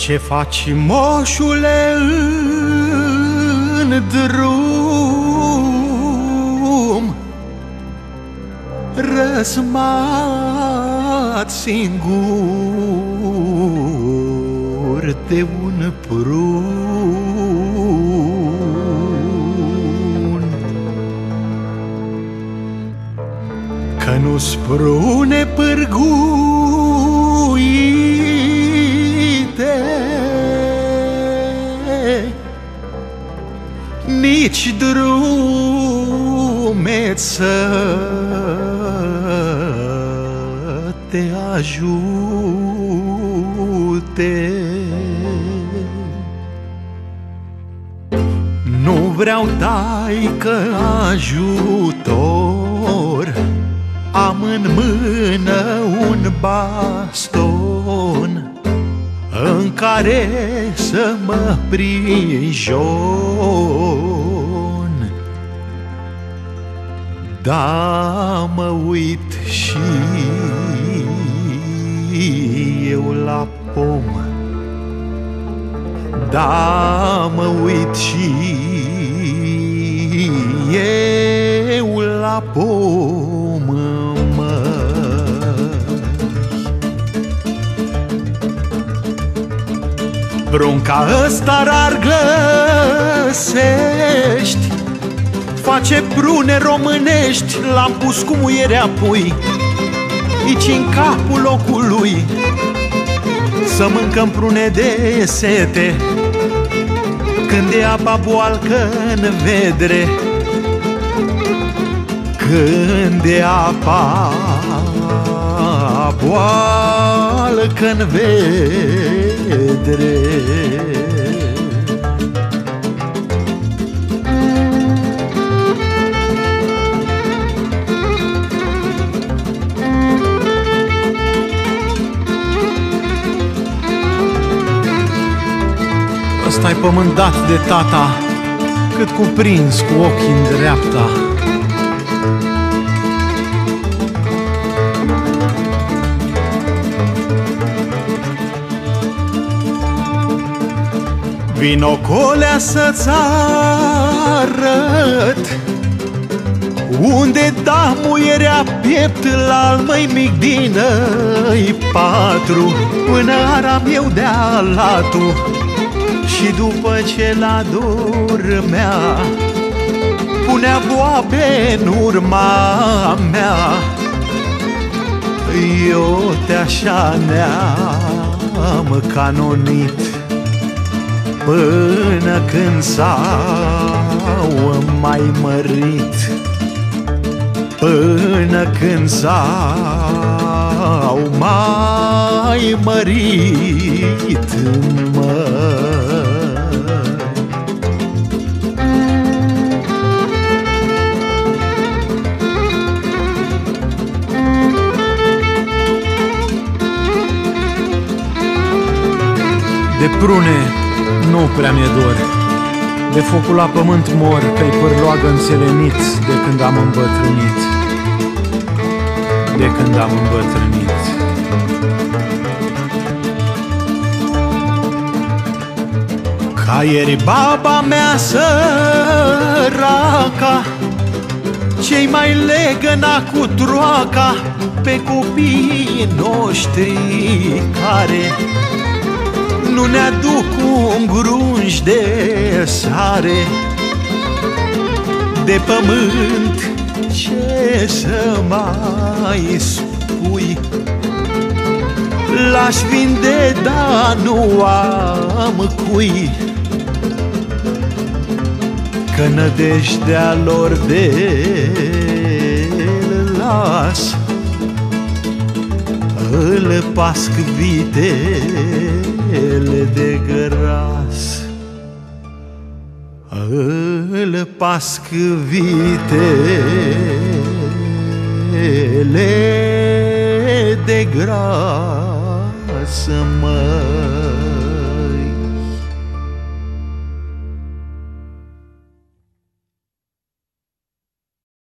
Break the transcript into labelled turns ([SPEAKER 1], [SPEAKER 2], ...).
[SPEAKER 1] Ce faci, moșule, în drum? Răsmat singur de un prun Că nu sprune pârguite Nici drume să te ajute. Nu vreau taică ajutor. Am în mână un baston În care să mă prijon Da, mă uit și eu la pom Da, mă uit și eu la pom măi. Brunca ăsta rar găsești Face prune românești L-am pus cu muierea pui Aici în capul locului. Să mâncăm prune de sete Când e apa boalcă în vedre. Când e apa boalcă în vedre ăsta e pământat de tata Cât cuprins cu ochii în dreapta. Vino colea să-ți arăt Unde da muierea piept la al mai mic din îi patru Până aram eu de alatu Și după ce la dormea Punea boabe în urma mea Eu te așa ne-am canonit Până când s-au mai mărit Până când s-au mai mărit mă. De prune nu prea mi-e dor. De focul la pământ mor Că-i pârloagă înțelenit De când am îmbătrânit. De când am îmbătrânit. Ca ieri baba mea săraca Cei mai legăna cu troaca Pe copiii noștri care nu ne aduc un grunj de sare. De pământ ce să mai spui? L-aș vinde, dar nu am cui. Că nădejdea lor de las Îl pasc vitele de gras Îl pasc vitele de gras, mă